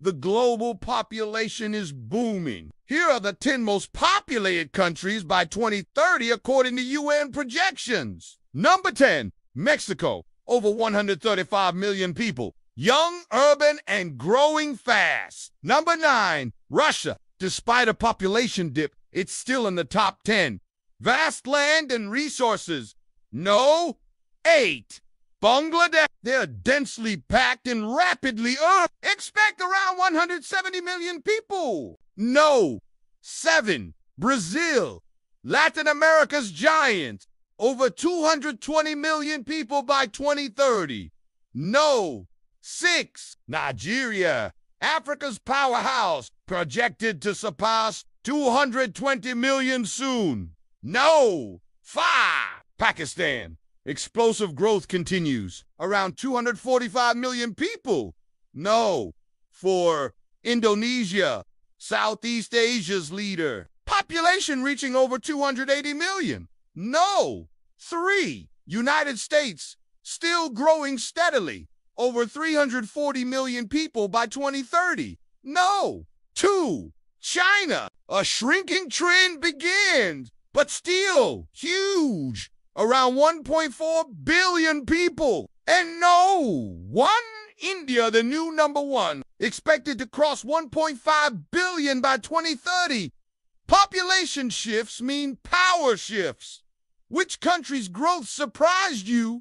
the global population is booming. Here are the 10 most populated countries by 2030 according to UN projections. Number 10, Mexico, over 135 million people. Young, urban, and growing fast. Number 9, Russia. Despite a population dip, it's still in the top 10. Vast land and resources. No. 8. Bangladesh, they're densely packed and rapidly up. Expect around 170 million people. No. 7. Brazil, Latin America's giant. Over 220 million people by 2030. No. 6. Nigeria, Africa's powerhouse, projected to surpass 220 million soon. No. 5. Pakistan, Explosive growth continues. Around 245 million people. No. For Indonesia, Southeast Asia's leader. Population reaching over 280 million. No. Three. United States, still growing steadily. Over 340 million people by 2030. No. Two. China, a shrinking trend begins, but still huge around 1.4 billion people. And no, one India, the new number one, expected to cross 1.5 billion by 2030. Population shifts mean power shifts. Which country's growth surprised you?